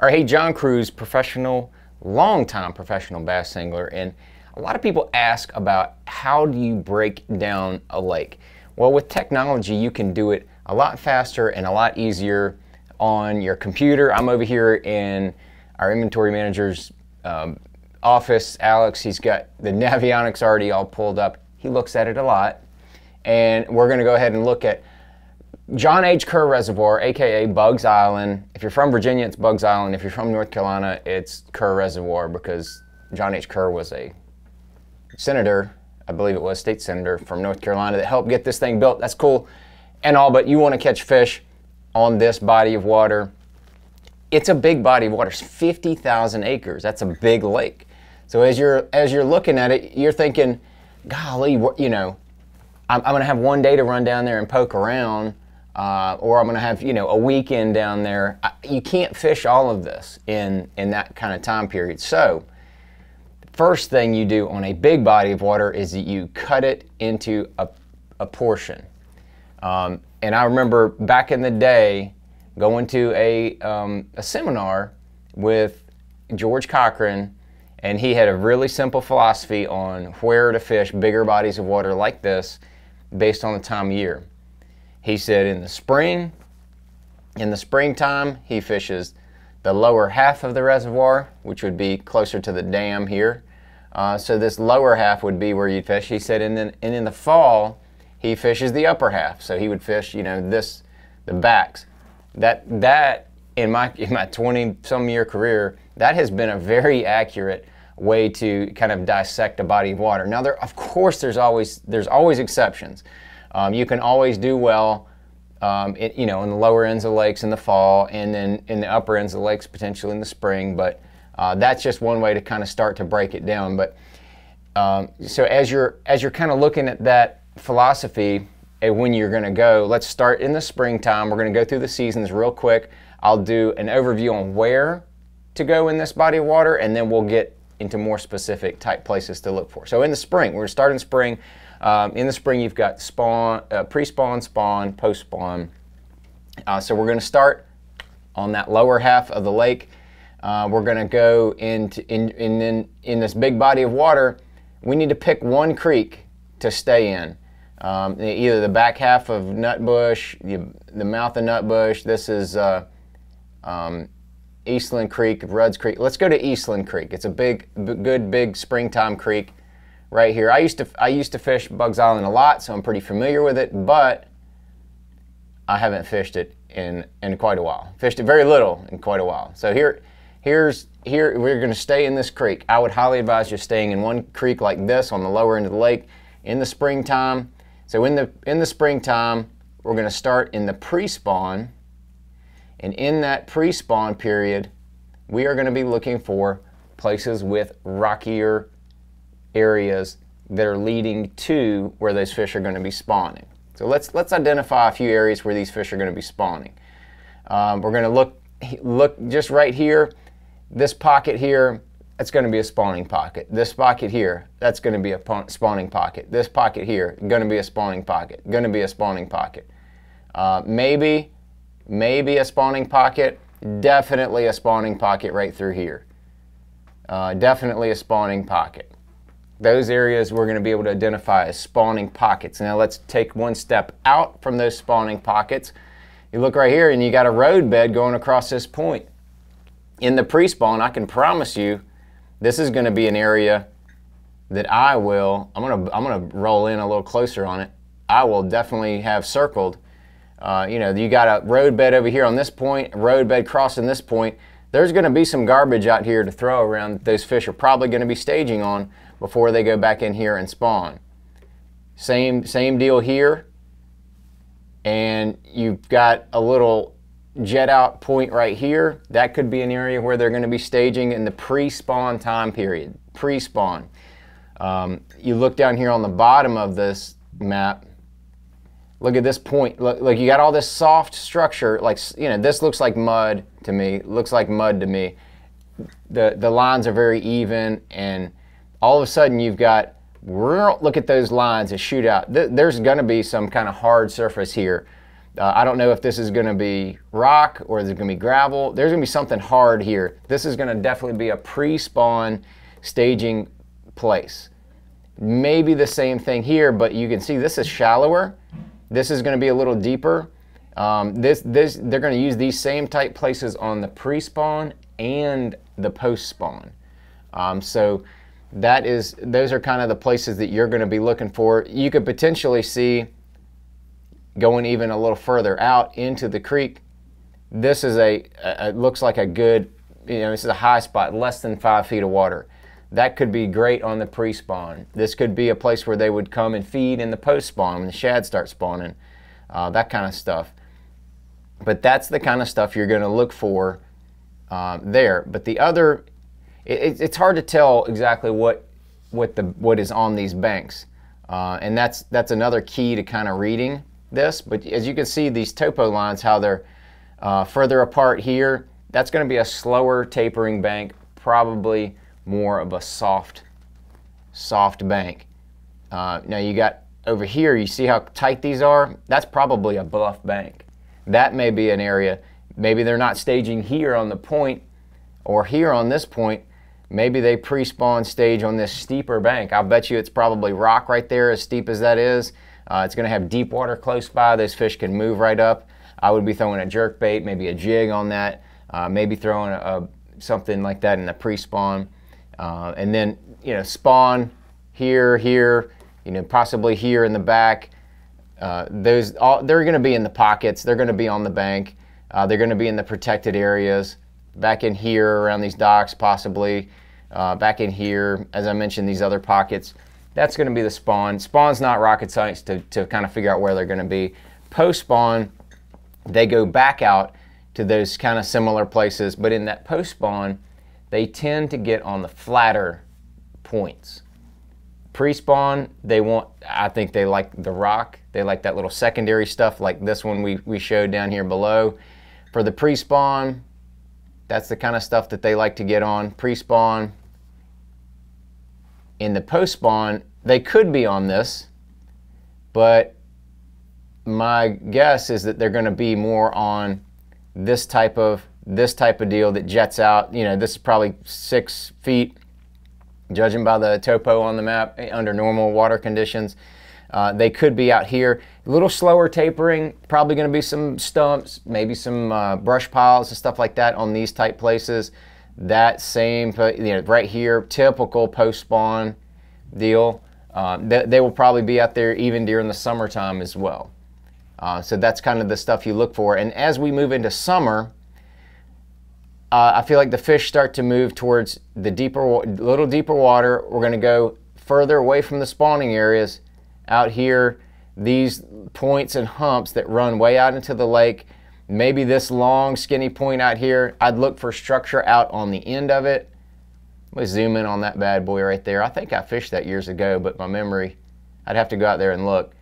All right, hey, John Crews, professional, long-time professional bass angler, and a lot of people ask about how do you break down a lake? Well, with technology, you can do it a lot faster and a lot easier on your computer. I'm over here in our inventory manager's um, office. Alex, he's got the Navionics already all pulled up. He looks at it a lot. And we're going to go ahead and look at John H. Kerr Reservoir, aka Buggs Island. If you're from Virginia, it's Buggs Island. If you're from North Carolina, it's Kerr Reservoir because John H. Kerr was a senator, I believe it was, state senator from North Carolina that helped get this thing built. That's cool and all, but you want to catch fish on this body of water. It's a big body of water. It's 50,000 acres. That's a big lake. So as you're as you're looking at it, you're thinking, golly, you know, I'm, I'm going to have one day to run down there and poke around, uh, or I'm going to have you know a weekend down there. I, you can't fish all of this in in that kind of time period. So first thing you do on a big body of water is that you cut it into a, a portion. Um, and I remember back in the day going to a, um, a seminar with George Cochran, and he had a really simple philosophy on where to fish bigger bodies of water like this based on the time of year. He said in the spring, in the springtime, he fishes the lower half of the reservoir, which would be closer to the dam here. Uh, so this lower half would be where you'd fish. He said, and then and in the fall, he fishes the upper half. So he would fish, you know, this, the backs. That that in my in my 20 some year career, that has been a very accurate way to kind of dissect a body of water. Now, there, of course, there's always there's always exceptions. Um, you can always do well, um, it, you know, in the lower ends of lakes in the fall, and then in the upper ends of lakes potentially in the spring. But uh, that's just one way to kind of start to break it down. But um, so as you're as you're kind of looking at that philosophy and when you're going to go, let's start in the springtime. We're going to go through the seasons real quick. I'll do an overview on where to go in this body of water, and then we'll get into more specific type places to look for. So in the spring, we're starting spring. Um, in the spring, you've got spawn, uh, pre-spawn, spawn, post-spawn. Uh, so we're going to start on that lower half of the lake. Uh, we're going to go into in, in, in, in this big body of water. We need to pick one creek to stay in. Um, either the back half of Nutbush, the, the mouth of Nutbush. This is uh, um, Eastland Creek, Rudd's Creek. Let's go to Eastland Creek. It's a big, good, big springtime creek right here. I used to I used to fish Buggs Island a lot, so I'm pretty familiar with it, but I haven't fished it in in quite a while. Fished it very little in quite a while. So here here's here we're going to stay in this creek. I would highly advise you staying in one creek like this on the lower end of the lake in the springtime. So in the in the springtime, we're going to start in the pre-spawn and in that pre-spawn period, we are going to be looking for places with rockier areas that are leading to where those fish are going to be spawning. So let's let's identify a few areas where these fish are going to be spawning. Um, we're going to look look just right here. This pocket here, that's going to be a spawning pocket. This pocket here, that's going to be a spawning pocket. This pocket here, going to be a spawning pocket. Going to be a spawning pocket. Uh, maybe maybe a spawning pocket, definitely a spawning pocket right through here. Uh, definitely a spawning pocket. Those areas we're going to be able to identify as spawning pockets. Now let's take one step out from those spawning pockets. You look right here and you got a road bed going across this point. In the pre-spawn, I can promise you this is going to be an area that I will, I'm going to, I'm going to roll in a little closer on it. I will definitely have circled uh, you know, you got a road bed over here on this point, road bed crossing this point. There's going to be some garbage out here to throw around. Those fish are probably going to be staging on before they go back in here and spawn. Same, same deal here. And you've got a little jet out point right here. That could be an area where they're going to be staging in the pre-spawn time period. Pre-spawn. Um, you look down here on the bottom of this map, Look at this point. Look, look, you got all this soft structure. Like, you know, this looks like mud to me. Looks like mud to me. The, the lines are very even, and all of a sudden you've got, look at those lines that shoot out. There's going to be some kind of hard surface here. Uh, I don't know if this is going to be rock or is it going to be gravel. There's going to be something hard here. This is going to definitely be a pre-spawn staging place. Maybe the same thing here, but you can see this is shallower. This is going to be a little deeper. Um, this, this, they're going to use these same type places on the pre-spawn and the post-spawn. Um, so that is, those are kind of the places that you're going to be looking for. You could potentially see going even a little further out into the creek. This is a, a, it looks like a good, you know, this is a high spot, less than five feet of water. That could be great on the pre-spawn. This could be a place where they would come and feed in the post-spawn when the shad start spawning, uh, that kind of stuff. But that's the kind of stuff you're going to look for um, there. But the other, it, it's hard to tell exactly what what the what is on these banks, uh, and that's that's another key to kind of reading this. But as you can see, these topo lines, how they're uh, further apart here, that's going to be a slower tapering bank, probably more of a soft, soft bank. Uh, now you got over here, you see how tight these are? That's probably a bluff bank. That may be an area, maybe they're not staging here on the point or here on this point. Maybe they pre-spawn stage on this steeper bank. I'll bet you it's probably rock right there, as steep as that is. Uh, it's going to have deep water close by. Those fish can move right up. I would be throwing a jerk bait, maybe a jig on that, uh, maybe throwing a, a, something like that in the pre-spawn. Uh, and then, you know, spawn here, here, you know, possibly here in the back. Uh, those all, they're going to be in the pockets. They're going to be on the bank. Uh, they're going to be in the protected areas. Back in here around these docks, possibly. Uh, back in here, as I mentioned, these other pockets. That's going to be the spawn. Spawn's not rocket science to, to kind of figure out where they're going to be. Post spawn, they go back out to those kind of similar places, but in that post spawn, they tend to get on the flatter points. Pre-spawn, they want, I think they like the rock. They like that little secondary stuff like this one we, we showed down here below. For the pre-spawn, that's the kind of stuff that they like to get on. Pre-spawn. In the post-spawn, they could be on this, but my guess is that they're going to be more on this type of this type of deal that jets out. You know, this is probably six feet, judging by the topo on the map eh, under normal water conditions. Uh, they could be out here. A little slower tapering, probably going to be some stumps, maybe some uh, brush piles and stuff like that on these type places. That same, you know, right here, typical post-spawn deal. Uh, they, will probably be out there even during the summertime as well. Uh, so that's kind of the stuff you look for. And as we move into summer, uh, I feel like the fish start to move towards the deeper, little deeper water. We're going to go further away from the spawning areas out here. These points and humps that run way out into the lake. Maybe this long skinny point out here. I'd look for structure out on the end of it. Let me zoom in on that bad boy right there. I think I fished that years ago, but my memory, I'd have to go out there and look.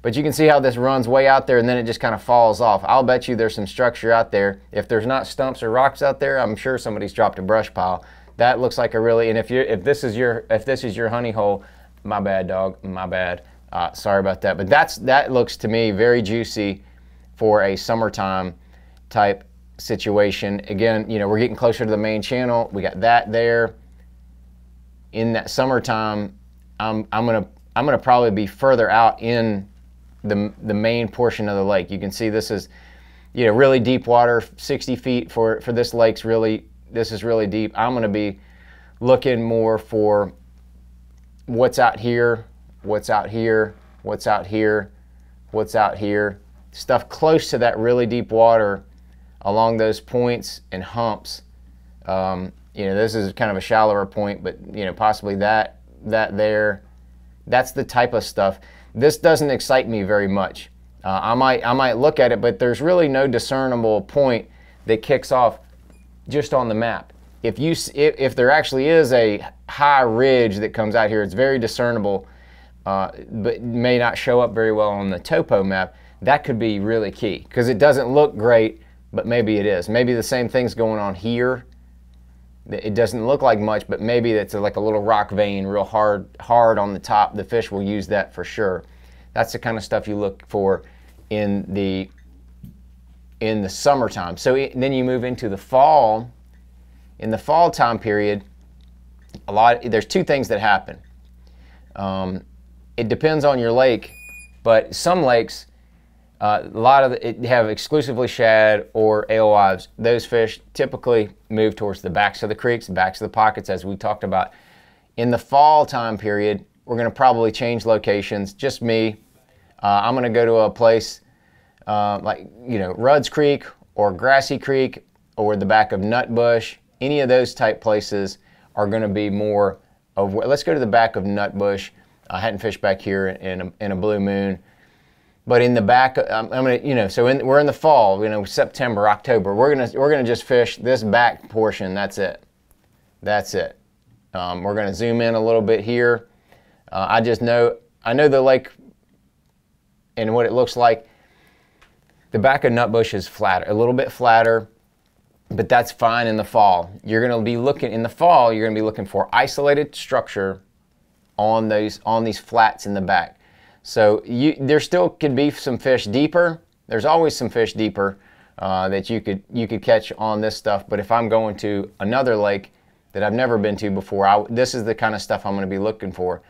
But you can see how this runs way out there and then it just kind of falls off. I'll bet you there's some structure out there. If there's not stumps or rocks out there, I'm sure somebody's dropped a brush pile. That looks like a really, and if you if this is your if this is your honey hole, my bad dog, my bad. Uh, sorry about that. But that's that looks to me very juicy for a summertime type situation. Again, you know, we're getting closer to the main channel. We got that there. In that summertime, I'm I'm gonna I'm gonna probably be further out in the, the main portion of the lake. You can see this is, you know, really deep water, 60 feet for, for this lake's really, this is really deep. I'm going to be looking more for what's out here, what's out here, what's out here, what's out here. Stuff close to that really deep water along those points and humps. Um, you know, this is kind of a shallower point, but, you know, possibly that, that there. That's the type of stuff this doesn't excite me very much. Uh, I might I might look at it, but there's really no discernible point that kicks off just on the map. If you if, if there actually is a high ridge that comes out here, it's very discernible, uh, but may not show up very well on the topo map. That could be really key because it doesn't look great, but maybe it is. Maybe the same thing's going on here. It doesn't look like much, but maybe it's like a little rock vein, real hard, hard on the top. The fish will use that for sure. That's the kind of stuff you look for in the in the summertime. So it, then you move into the fall. In the fall time period, a lot. There's two things that happen. Um, it depends on your lake, but some lakes, uh, a lot of it have exclusively shad or alewives. Those fish typically move towards the backs of the creeks, the backs of the pockets, as we talked about. In the fall time period, we're going to probably change locations. Just me. Uh, I'm going to go to a place uh, like you know Rudd's Creek or Grassy Creek or the back of Nutbush. Any of those type places are going to be more of. Let's go to the back of Nutbush. I hadn't fished back here in a, in a blue moon. But in the back, I'm, I'm gonna, you know, so in, we're in the fall, you know, September, October. We're gonna we're gonna just fish this back portion. That's it. That's it. Um, we're gonna zoom in a little bit here. Uh, I just know I know the lake and what it looks like. The back of Nutbush is flatter, a little bit flatter, but that's fine in the fall. You're gonna be looking in the fall. You're gonna be looking for isolated structure on those on these flats in the back. So you, there still could be some fish deeper. There's always some fish deeper uh, that you could you could catch on this stuff. But if I'm going to another lake that I've never been to before, I, this is the kind of stuff I'm going to be looking for.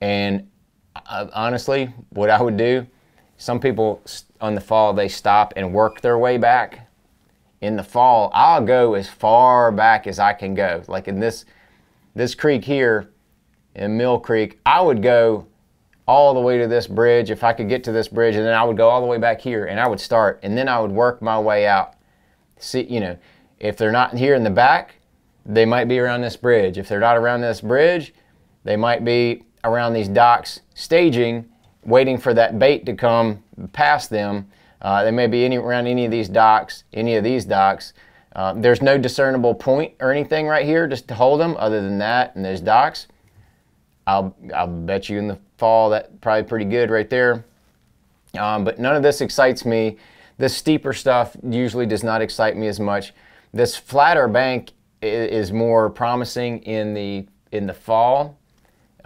And uh, honestly, what I would do, some people on the fall they stop and work their way back. In the fall, I'll go as far back as I can go. Like in this this creek here, in Mill Creek, I would go all the way to this bridge if I could get to this bridge, and then I would go all the way back here, and I would start, and then I would work my way out. See, you know, if they're not here in the back, they might be around this bridge. If they're not around this bridge, they might be around these docks staging, waiting for that bait to come past them. Uh, they may be any, around any of these docks, any of these docks. Uh, there's no discernible point or anything right here just to hold them other than that and those docks. I'll, I'll bet you in the fall that probably pretty good right there. Um, but none of this excites me. This steeper stuff usually does not excite me as much. This flatter bank is more promising in the in the fall.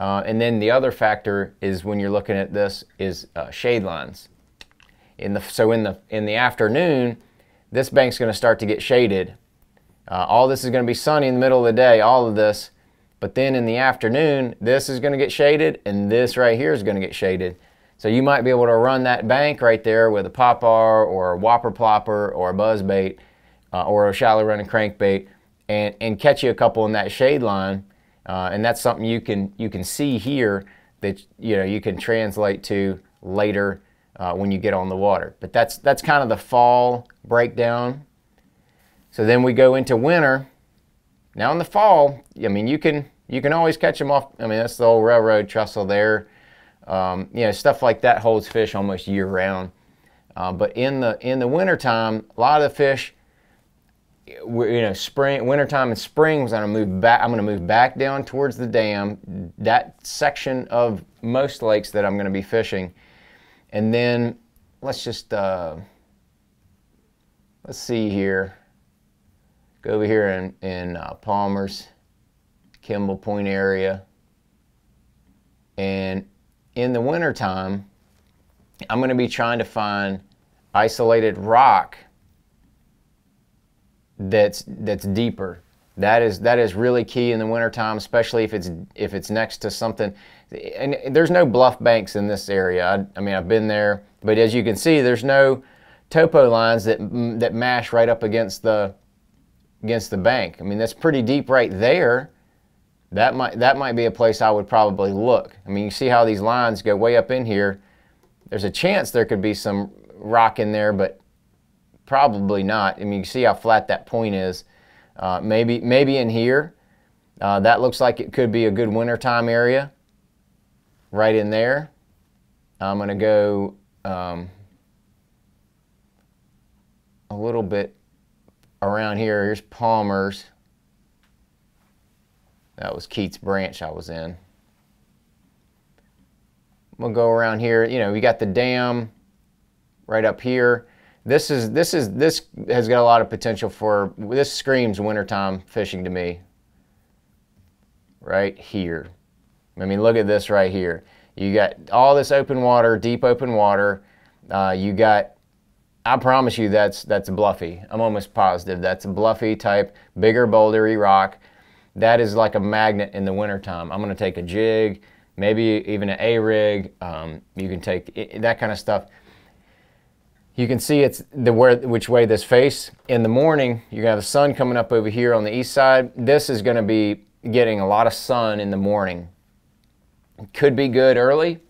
Uh, and then the other factor is when you're looking at this is uh, shade lines. In the, so in the, in the afternoon, this bank's going to start to get shaded. Uh, all this is going to be sunny in the middle of the day, all of this. But then in the afternoon, this is going to get shaded and this right here is going to get shaded. So you might be able to run that bank right there with a popper or a whopper plopper or a buzz bait uh, or a shallow running crankbait and, and catch you a couple in that shade line. Uh, and that's something you can, you can see here that you, know, you can translate to later uh, when you get on the water. But that's, that's kind of the fall breakdown. So then we go into winter now in the fall, I mean, you can you can always catch them off. I mean, that's the old railroad trestle there. Um, you know, stuff like that holds fish almost year round. Uh, but in the in the wintertime, a lot of the fish, you know, spring, wintertime and spring was going to move back. I'm going to move back down towards the dam, that section of most lakes that I'm going to be fishing, and then let's just uh, let's see here. Go over here in, in uh, Palmer's, Kimball Point area. And in the wintertime, I'm going to be trying to find isolated rock that's that's deeper. That is that is really key in the wintertime, especially if it's if it's next to something. And there's no bluff banks in this area. I, I mean, I've been there, but as you can see, there's no topo lines that that mash right up against the against the bank. I mean, that's pretty deep right there. That might, that might be a place I would probably look. I mean, you see how these lines go way up in here. There's a chance there could be some rock in there, but probably not. I mean, you see how flat that point is. Uh, maybe, maybe in here. Uh, that looks like it could be a good wintertime area right in there. I'm going to go um, a little bit around here, here's Palmer's. That was Keats Branch I was in. We'll go around here. You know, we got the dam right up here. This is this is this has got a lot of potential for this screams wintertime fishing to me. Right here. I mean, look at this right here. You got all this open water, deep open water. Uh, you got I promise you that's that's bluffy. I'm almost positive that's a bluffy type, bigger bouldery rock. That is like a magnet in the wintertime. I'm going to take a jig, maybe even an A-rig. Um, you can take that kind of stuff. You can see it's the where which way this face. In the morning, you're gonna have the sun coming up over here on the east side. This is gonna be getting a lot of sun in the morning. Could be good early.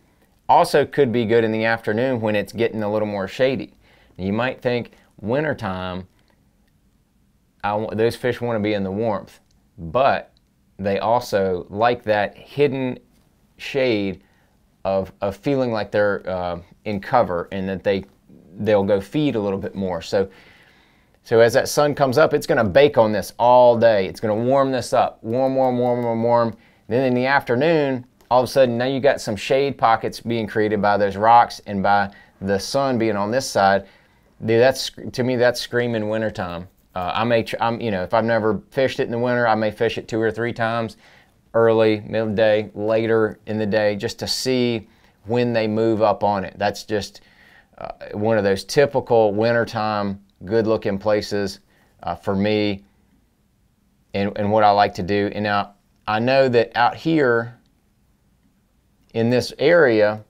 Also could be good in the afternoon when it's getting a little more shady. You might think wintertime, I, those fish want to be in the warmth, but they also like that hidden shade of, of feeling like they're uh, in cover and that they they'll go feed a little bit more. So so as that sun comes up, it's going to bake on this all day. It's going to warm this up, warm, warm, warm, warm, warm. Then in the afternoon, all of a sudden now you got some shade pockets being created by those rocks and by the sun being on this side. Dude, that's to me that's screaming wintertime. Uh, I may, I'm, you know, if I've never fished it in the winter, I may fish it two or three times, early, midday, later in the day, just to see when they move up on it. That's just uh, one of those typical wintertime, good-looking places uh, for me, and, and what I like to do. And now I know that out here in this area,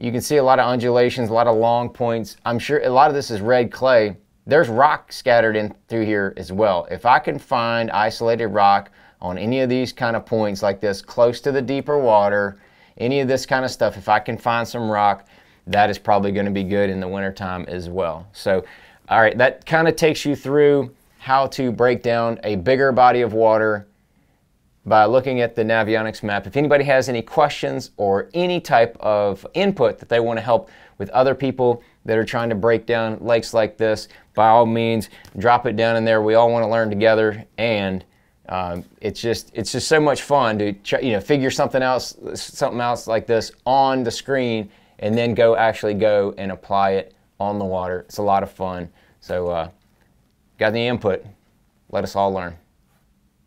you can see a lot of undulations, a lot of long points. I'm sure a lot of this is red clay. There's rock scattered in through here as well. If I can find isolated rock on any of these kind of points like this, close to the deeper water, any of this kind of stuff, if I can find some rock, that is probably going to be good in the wintertime as well. So, all right, that kind of takes you through how to break down a bigger body of water by looking at the Navionics map. If anybody has any questions or any type of input that they want to help with other people that are trying to break down lakes like this, by all means, drop it down in there. We all want to learn together, and um, it's just it's just so much fun to you know figure something else something else like this on the screen, and then go actually go and apply it on the water. It's a lot of fun. So, uh, got the input. Let us all learn.